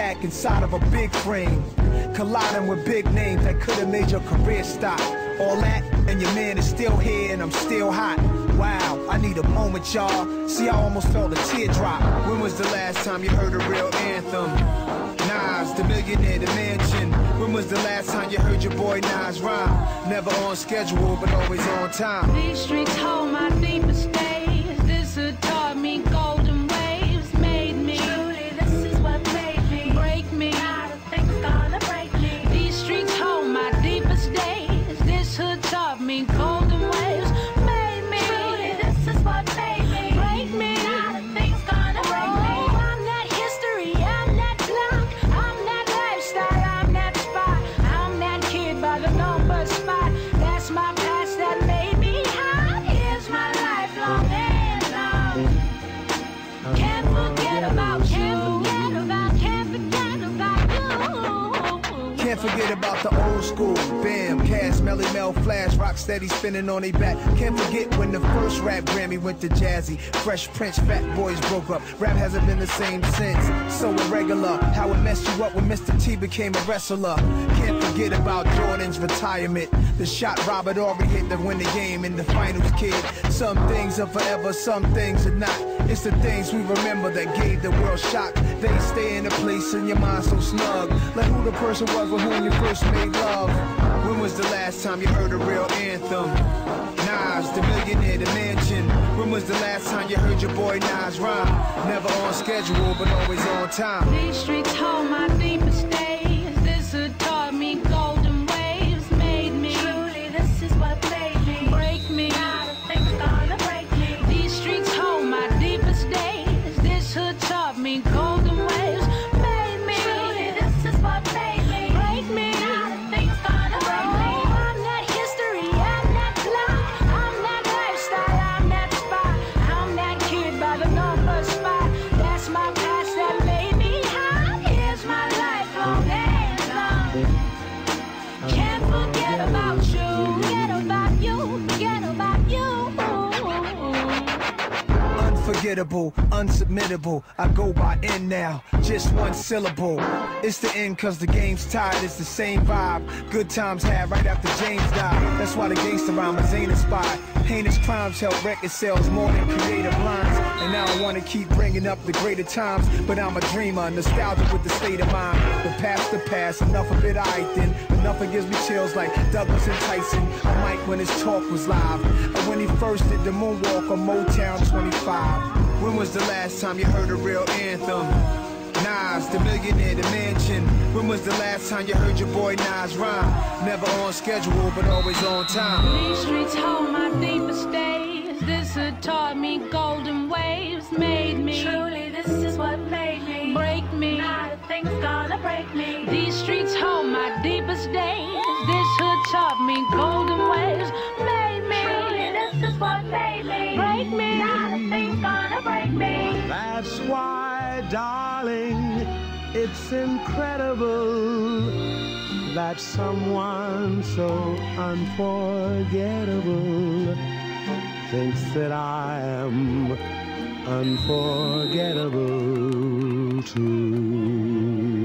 pack inside of a big frame. Colliding with big names that could have made your career stop. All that, and your man is still here, and I'm still hot. Wow, I need a moment, y'all. See, I almost felt a teardrop. When was the last time you heard a real anthem? Nas, the millionaire, the mansion. When was the last time you heard your boy Nas rhyme? Never on schedule, but always on time. These streets hold my deepest days. My Can't forget about the old school. Bam, Cash, Melle Mel, Flash, Rock Steady spinning on their back. Can't forget when the first rap Grammy went to Jazzy. Fresh Prince, Fat Boys broke up. Rap hasn't been the same since. So irregular, how it messed you up when Mr. T became a wrestler. Can't forget about Jordan's retirement. The shot Robert Horry hit to win the game in the finals, kid. Some things are forever, some things are not. It's the things we remember that gave the world shock. They stay in a place in your mind so snug. Like who the person was whom you first made love. When was the last time you heard a real anthem? Nas, the millionaire, the mansion. When was the last time you heard your boy Nas rhyme? Never on schedule, but always on time. These streets hold my deepest days. Unforgettable, unsubmittable. I go by N now, just one syllable. It's the end cause the game's tied, it's the same vibe. Good times had right after James died. That's why the gangster rhyme is ain't inspired. Heinous crimes help record sales more than creative lines. And I don't wanna keep bringing up the greater times, but I'm a dreamer, nostalgic with the state of mind. The past, the past, enough of it, I then. Enough it gives me chills like Douglas and Tyson. A mic when his talk was live. And when he first did the moonwalk on Motown 25. When was the last time you heard a real anthem? Nas, the millionaire, the mansion. When was the last time you heard your boy Nas rhyme? Never on schedule, but always on time. These streets hold my deepest days. This had taught me golden waves, made me. Truly, this is what made me. Break me. Not a thing's gonna break me. These streets hold my deepest days. This hood taught me golden waves, made me. Truly, this is what made me. Break me. Not a thing's gonna break me. That's why, darling, it's incredible that someone so unforgettable thinks that I am unforgettable too.